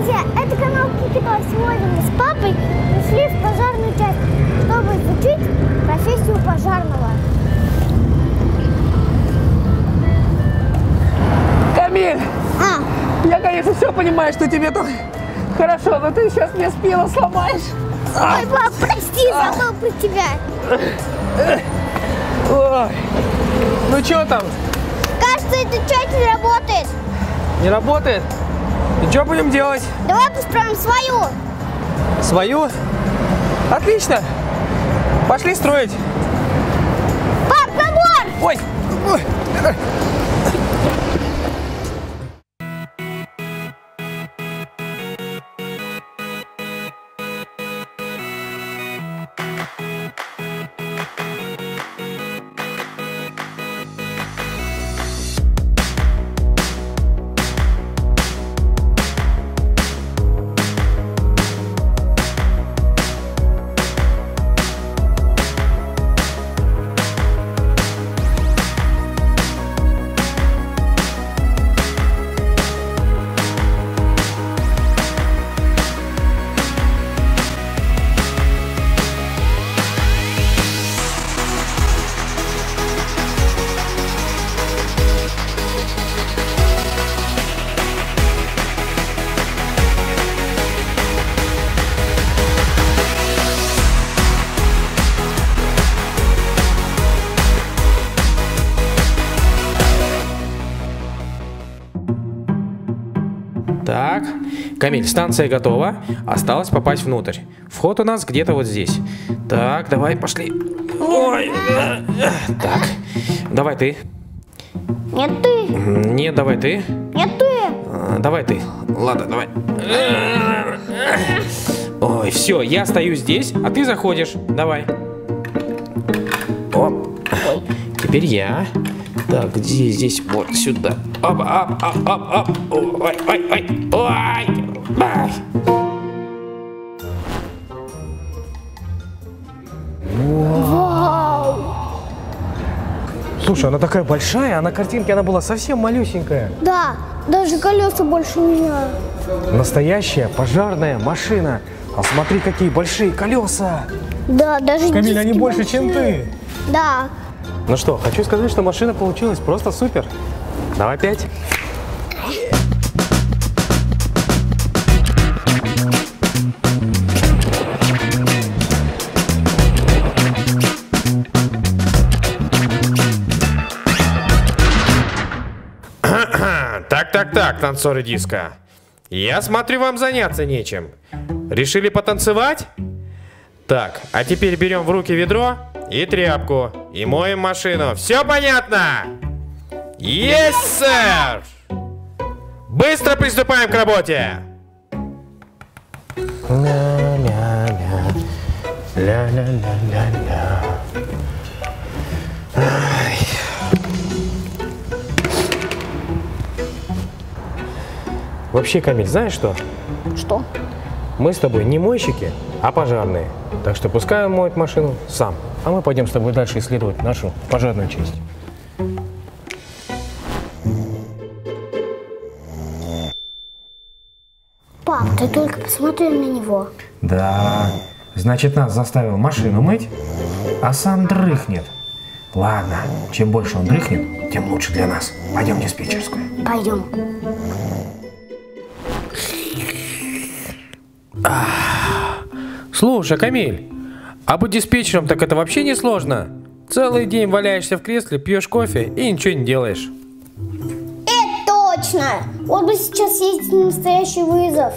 друзья, это канал Кикито. Сегодня мы с папой пришли в пожарную часть, чтобы изучить профессию пожарного. Камиль, А, я, конечно, все понимаю, что тебе тут хорошо, но ты сейчас мне спину сломаешь. ой, пап, прости, забыл про тебя. Ой. Ну что там, Кажется, часть не работает. не работает? Что будем делать? Давай построим свою. Свою? Отлично. Пошли строить. Пап, забор! Ой. Ой. Камиль, станция готова. Осталось попасть внутрь. Вход у нас где-то вот здесь. Так, давай, пошли. Ой. э, э, Так, давай ты. Нет, ты. Нет, давай ты. Нет, ты. А, Давай ты. Ладно, давай. Ой, все, я стою здесь, а ты заходишь. Давай. Оп. Теперь я. Так, где здесь? Вот сюда. Оп, оп, оп, оп, оп. Ой, ой, ой, ой. Слушай, она такая большая, а на картинке она была совсем малюсенькая. Да, даже колеса больше меня. Настоящая пожарная машина. А смотри, какие большие колеса. Да, даже Камиль, они больше, чем большие. ты. Да. Ну что, хочу сказать, что машина получилась просто супер. Давай пять. Так, танцоры диска. Я смотрю, вам заняться нечем. Решили потанцевать? Так, а теперь берем в руки ведро и тряпку и моем машину. Все понятно? Есть, сэр! Быстро приступаем к работе! Ля-ля-ля. Ля-ля-ля-ля-ля. Вообще, Камиль, знаешь что? Что? Мы с тобой не мойщики, а пожарные. Так что пускай он моет машину сам. А мы пойдем с тобой дальше исследовать нашу пожарную часть. Пап, ты только посмотри на него. Да, значит нас заставил машину мыть, а сам дрыхнет. Ладно, чем больше он дрыхнет, тем лучше для нас. Пойдем в диспетчерскую. Пойдем. Слушай, Камиль, а быть диспетчером так это вообще не сложно. Целый день валяешься в кресле, пьешь кофе и ничего не делаешь. Это точно. Вот бы сейчас ездить на настоящий вызов.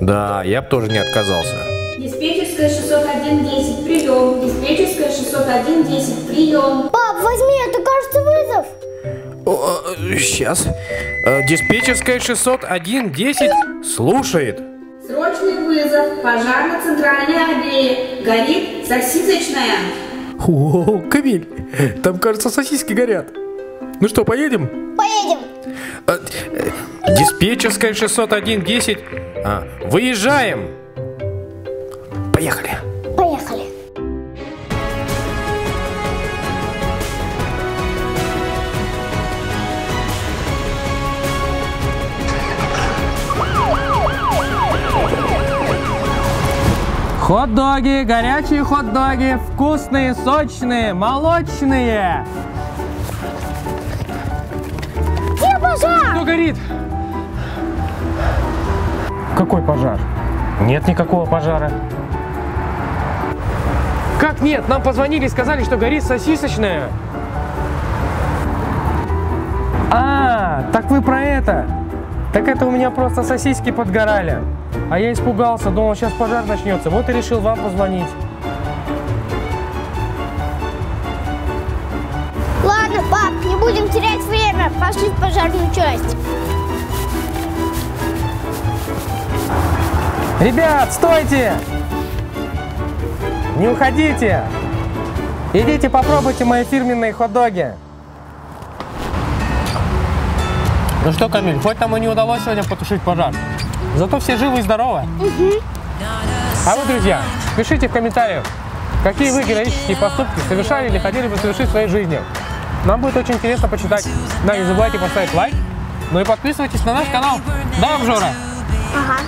Да, я бы тоже не отказался. Диспетчерская 601-10, прием. Диспетчерская 601-10, прием. Пап, возьми, это кажется вызов. Сейчас. Диспетчерская 601-10 слушает. Вызов. Пожар на центральной аллее. Горит сосисочная. О, Камиль, там, кажется, сосиски горят. Ну что, поедем? Поедем. Э, э, Диспетчерская 601-10. А, выезжаем. Поехали. Поехали. Хот-доги, горячие хот-доги, вкусные, сочные, молочные. Где пожар? Что горит? Какой пожар? Нет никакого пожара. Как нет? Нам позвонили и сказали, что горит сосисочная. А, так вы про это? Так это у меня просто сосиски подгорали. А я испугался, думал, сейчас пожар начнется. Вот и решил вам позвонить. Ладно, пап, не будем терять время. Пошли в пожарную часть. Ребят, стойте! Не уходите! Идите попробуйте мои фирменные хот-доги. Ну что, Камиль, хоть нам и не удалось сегодня потушить пожар, зато все живы и здоровы. А вы, друзья, пишите в комментариях, какие вы героические поступки совершали или хотели бы совершить в своей жизни. Нам будет очень интересно почитать. Да, не забывайте поставить лайк, ну и подписывайтесь на наш канал. Да, Обжора? Ага.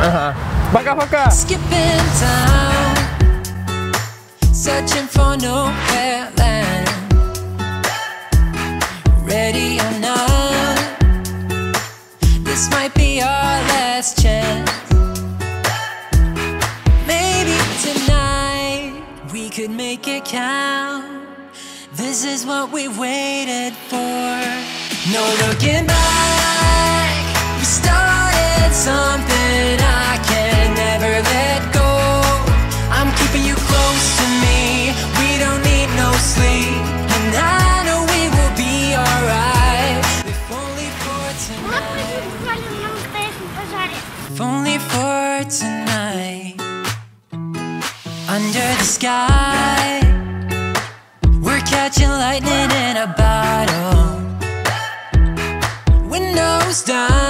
Ага. Пока-пока! searching for nowhere land. Ready or not, Last chance. Maybe tonight we could make it count. This is what we waited for. No looking back, we started something I can never let go. I'm keeping you close to me, we don't need no sleep. And I know we will be alright, if only for tonight. If only for tonight. Under the sky, we're catching lightning in a bottle. Windows down.